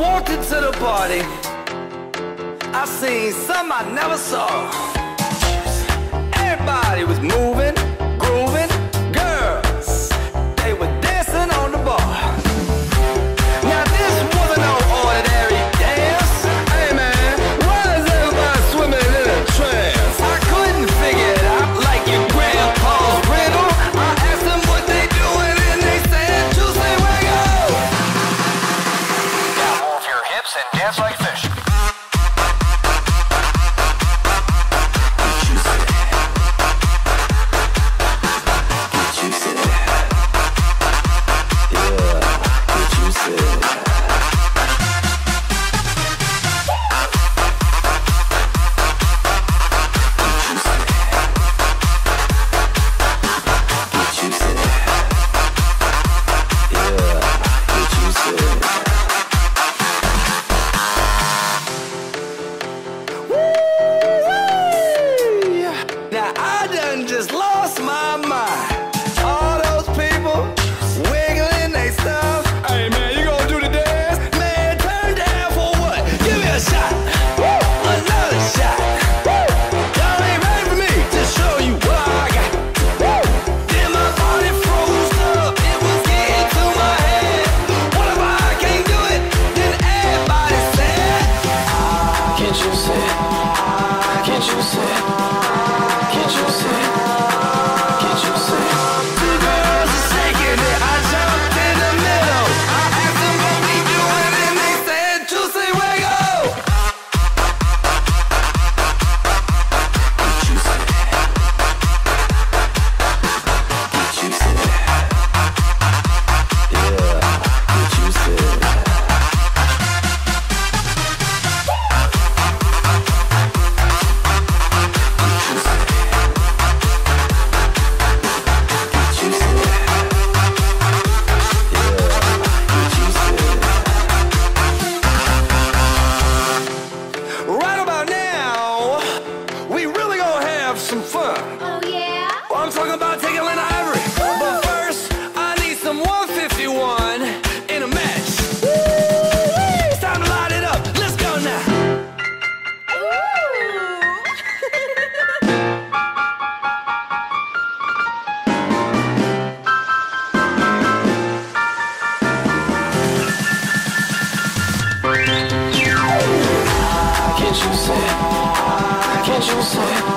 walked into the party. I seen some I never saw. Everybody was moving, grooving. Can't you see? Can't you see?